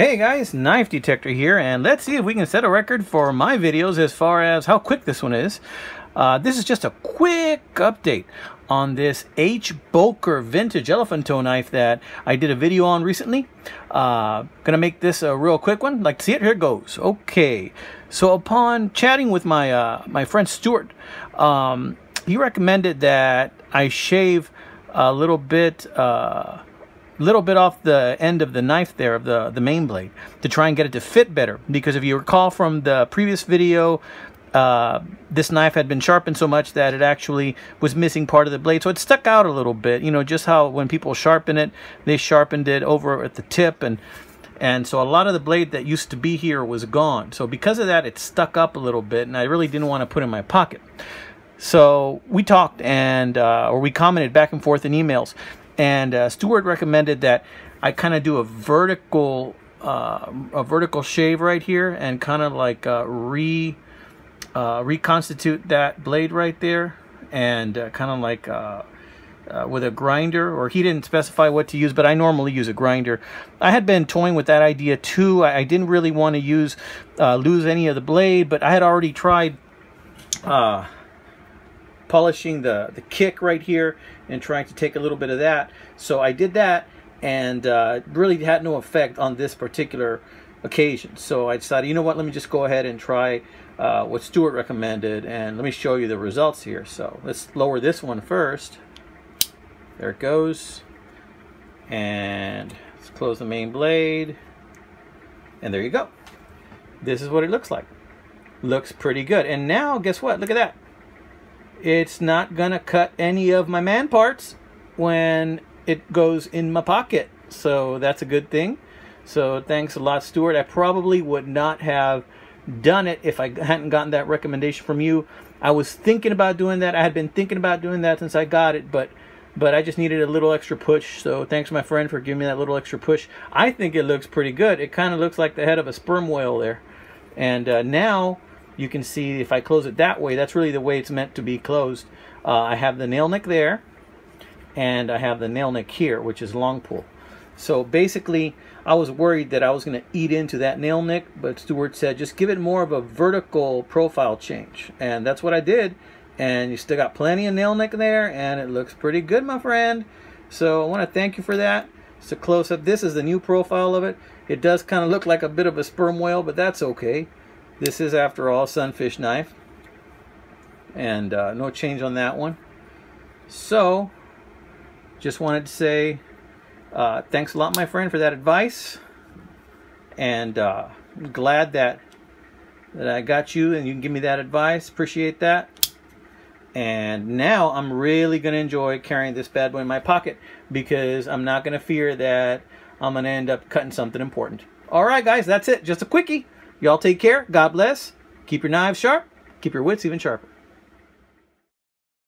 Hey guys, Knife Detector here, and let's see if we can set a record for my videos as far as how quick this one is. Uh, this is just a quick update on this H. Boker vintage elephant toe knife that I did a video on recently. Uh, gonna make this a real quick one. Like to see it? Here it goes. Okay. So upon chatting with my uh, my friend Stuart, um, he recommended that I shave a little bit uh, little bit off the end of the knife there of the, the main blade to try and get it to fit better. Because if you recall from the previous video, uh, this knife had been sharpened so much that it actually was missing part of the blade. So it stuck out a little bit, you know, just how when people sharpen it, they sharpened it over at the tip and and so a lot of the blade that used to be here was gone. So because of that, it stuck up a little bit and I really didn't want to put in my pocket. So we talked and, uh, or we commented back and forth in emails and uh, Stuart recommended that I kind of do a vertical uh, a vertical shave right here and kind of like uh, re uh, reconstitute that blade right there and uh, kind of like uh, with a grinder or he didn't specify what to use but I normally use a grinder. I had been toying with that idea too. I, I didn't really want to use lose any of the blade but I had already tried polishing the, the kick right here and trying to take a little bit of that. So I did that and uh, really had no effect on this particular occasion. So I decided, you know what, let me just go ahead and try uh, what Stuart recommended and let me show you the results here. So let's lower this one first. There it goes. And let's close the main blade. And there you go. This is what it looks like. Looks pretty good. And now, guess what? Look at that it's not gonna cut any of my man parts when it goes in my pocket. So that's a good thing. So thanks a lot Stuart. I probably would not have done it if I hadn't gotten that recommendation from you. I was thinking about doing that. I had been thinking about doing that since I got it but but I just needed a little extra push. So thanks my friend for giving me that little extra push. I think it looks pretty good. It kind of looks like the head of a sperm whale there. And uh, now you can see if I close it that way, that's really the way it's meant to be closed. Uh, I have the nail nick there, and I have the nail nick here, which is long pull. So basically, I was worried that I was going to eat into that nail nick, but Stuart said just give it more of a vertical profile change. And that's what I did. And you still got plenty of nail nick there, and it looks pretty good, my friend. So I want to thank you for that. It's a close-up. This is the new profile of it. It does kind of look like a bit of a sperm whale, but that's okay. This is, after all, Sunfish knife. And uh, no change on that one. So, just wanted to say uh, thanks a lot, my friend, for that advice. And uh, glad that that I got you and you can give me that advice. Appreciate that. And now I'm really going to enjoy carrying this bad boy in my pocket because I'm not going to fear that I'm going to end up cutting something important. All right, guys, that's it. Just a quickie. Y'all take care. God bless. Keep your knives sharp. Keep your wits even sharper.